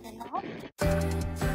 好的呢。